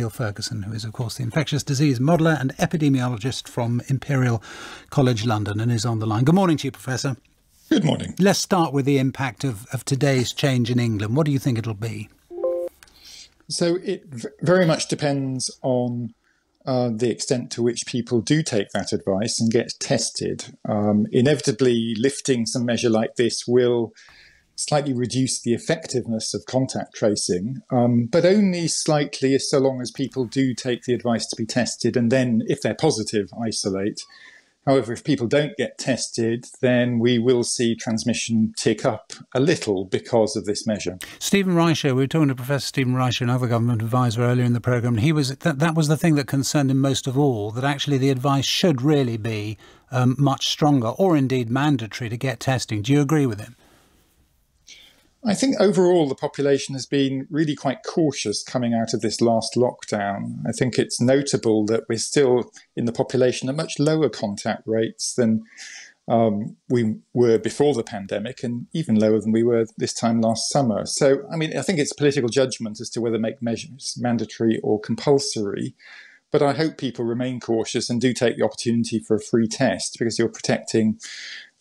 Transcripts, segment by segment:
Neil Ferguson, who is, of course, the infectious disease modeller and epidemiologist from Imperial College London and is on the line. Good morning to you, Professor. Good morning. Let's start with the impact of, of today's change in England. What do you think it'll be? So it v- very much depends on uh, the extent to which people do take that advice and get tested. Um, inevitably, lifting some measure like this will slightly reduce the effectiveness of contact tracing, um, but only slightly so long as people do take the advice to be tested and then, if they're positive, isolate. However, if people don't get tested, then we will see transmission tick up a little because of this measure. Stephen Reicher, we were talking to Professor Stephen Reicher, another government advisor earlier in the programme, he was that, that was the thing that concerned him most of all, that actually the advice should really be um, much stronger or indeed mandatory to get testing. Do you agree with him? I think overall the population has been really quite cautious coming out of this last lockdown. I think it's notable that we're still in the population at much lower contact rates than um, we were before the pandemic and even lower than we were this time last summer. So, I mean, I think it's political judgment as to whether make measures mandatory or compulsory. But I hope people remain cautious and do take the opportunity for a free test because you're protecting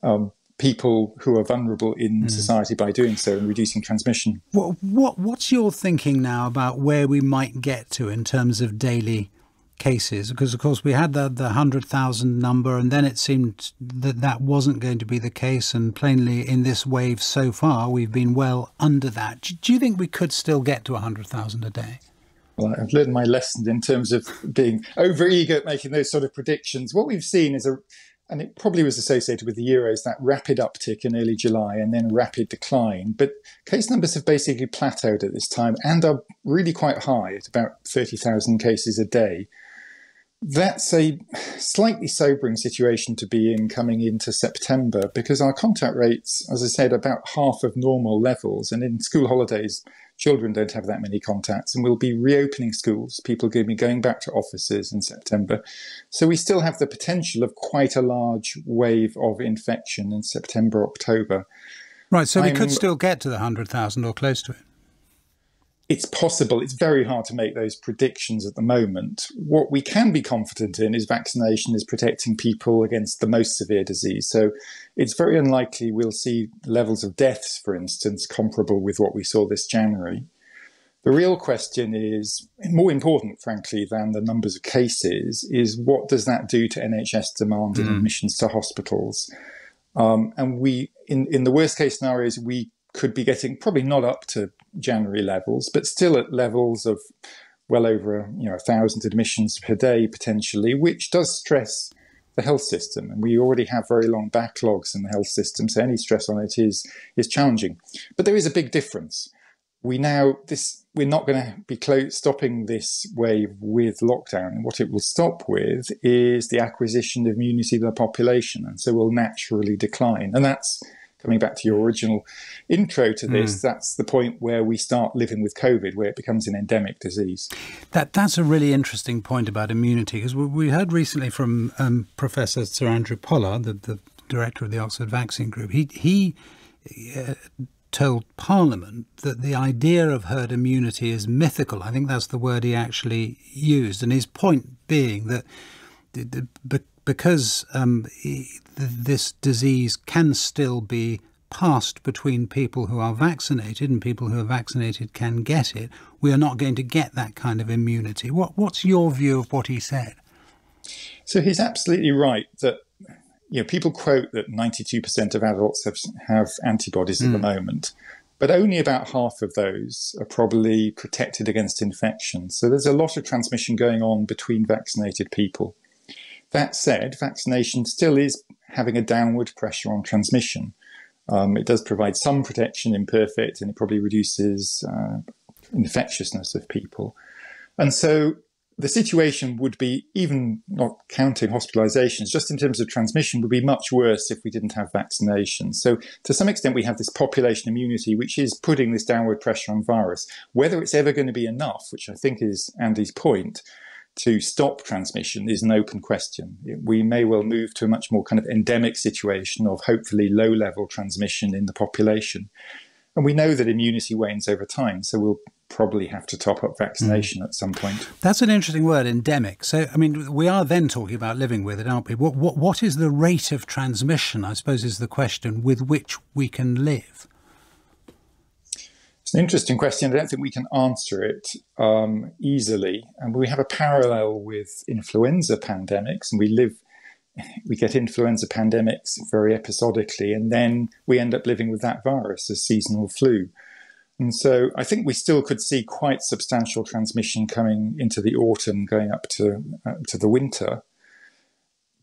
um, people who are vulnerable in mm. society by doing so and reducing transmission. What, what what's your thinking now about where we might get to in terms of daily cases? Because of course we had the the hundred thousand number, and then it seemed that that wasn't going to be the case. And plainly, in this wave so far, we've been well under that. Do you think we could still get to hundred thousand a day? Well, I've learned my lesson in terms of being over eager at making those sort of predictions. What we've seen is a and it probably was associated with the Euros, that rapid uptick in early July and then rapid decline. But case numbers have basically plateaued at this time and are really quite high at about 30,000 cases a day. That's a slightly sobering situation to be in coming into September because our contact rates, as I said, are about half of normal levels. And in school holidays, children don't have that many contacts. And we'll be reopening schools. People are going to be going back to offices in September. So we still have the potential of quite a large wave of infection in September, October. Right. So we I'm, could still get to the 100,000 or close to it it's possible. It's very hard to make those predictions at the moment. What we can be confident in is vaccination is protecting people against the most severe disease. So it's very unlikely we'll see levels of deaths, for instance, comparable with what we saw this January. The real question is more important, frankly, than the numbers of cases is what does that do to NHS demand mm. and admissions to hospitals? Um, and we, in, in the worst case scenarios, we could be getting probably not up to January levels, but still at levels of well over you know a thousand admissions per day potentially, which does stress the health system. And we already have very long backlogs in the health system, so any stress on it is is challenging. But there is a big difference. We now this we're not going to be clo- stopping this wave with lockdown. And what it will stop with is the acquisition of immunity of the population, and so will naturally decline. And that's coming back to your original intro to this, mm. that's the point where we start living with COVID, where it becomes an endemic disease. That that's a really interesting point about immunity because we heard recently from um, Professor Sir Andrew Pollard, the, the, director of the Oxford Vaccine Group. He he. Uh, told Parliament that the idea of herd immunity is mythical. I think that's the word he actually used. And his point being that the, the, because um, this disease can still be passed between people who are vaccinated and people who are vaccinated can get it, we are not going to get that kind of immunity. What, what's your view of what he said? So he's absolutely right that you know people quote that 92% of adults have have antibodies at mm. the hmm. moment, but only about half of those are probably protected against infection. So there's a lot of transmission going on between vaccinated people. That said, vaccination still is having a downward pressure on transmission. Um, it does provide some protection, imperfect, and it probably reduces uh, infectiousness of people. And so the situation would be, even not counting hospitalizations, just in terms of transmission, would be much worse if we didn't have vaccinations. So, to some extent, we have this population immunity, which is putting this downward pressure on virus. Whether it's ever going to be enough, which I think is Andy's point, to stop transmission is an open question. We may well move to a much more kind of endemic situation of hopefully low level transmission in the population. And we know that immunity wanes over time, so we'll probably have to top up vaccination mm. at some point. That's an interesting word, endemic. So, I mean, we are then talking about living with it, aren't we? What, what, what is the rate of transmission, I suppose, is the question with which we can live? It's an interesting question. I don't think we can answer it um, easily. And we have a parallel with influenza pandemics, and we live, we get influenza pandemics very episodically, and then we end up living with that virus as seasonal flu. And so I think we still could see quite substantial transmission coming into the autumn, going up to uh, to the winter.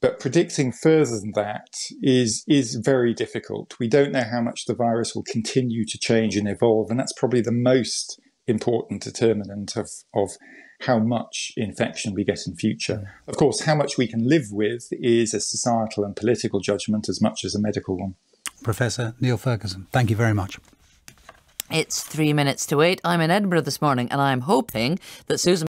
But predicting further than that is is very difficult. We don't know how much the virus will continue to change and evolve, and that's probably the most important determinant of of how much infection we get in future. Of course, how much we can live with is a societal and political judgment as much as a medical one. Professor Neil Ferguson, thank you very much. It's three minutes to eight. I'm in Edinburgh this morning and I'm hoping that Susan